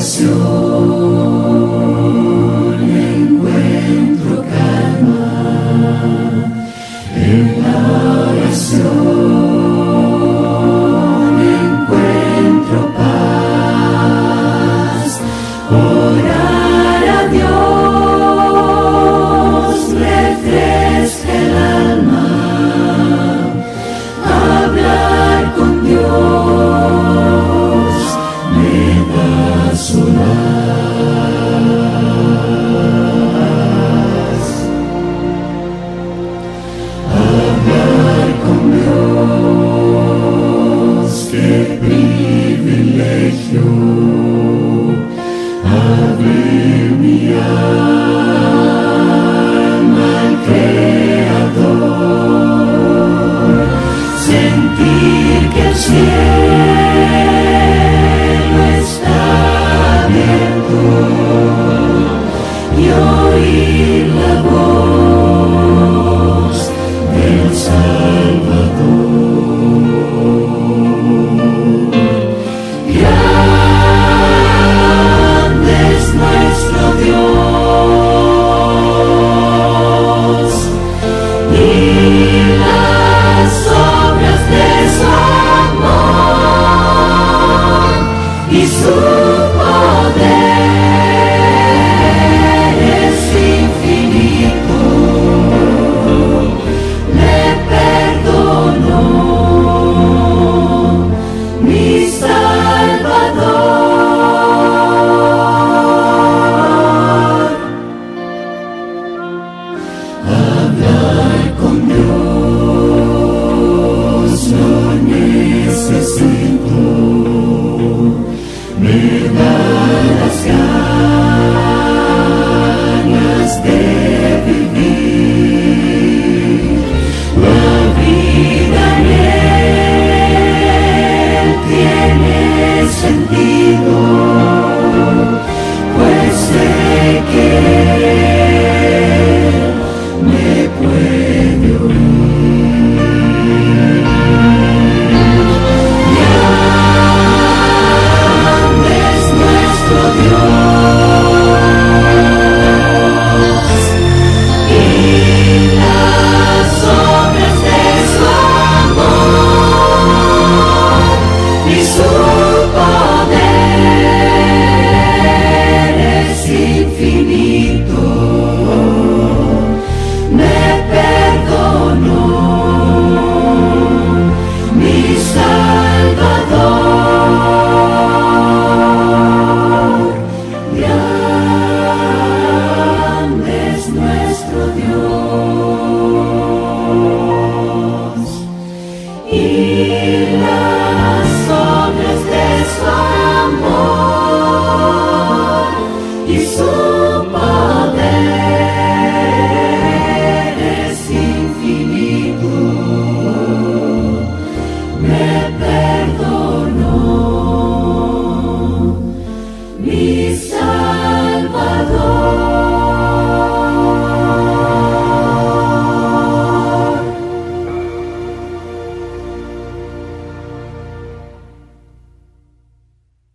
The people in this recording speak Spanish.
Jesús. que el cielo está abierto. Y oír tiene sentido.